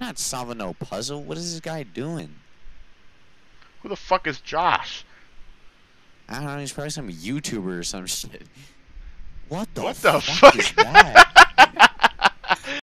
I'm not solving no puzzle. What is this guy doing? Who the fuck is Josh? I don't know. He's probably some YouTuber or some shit. What the What the fuck, fuck? is that?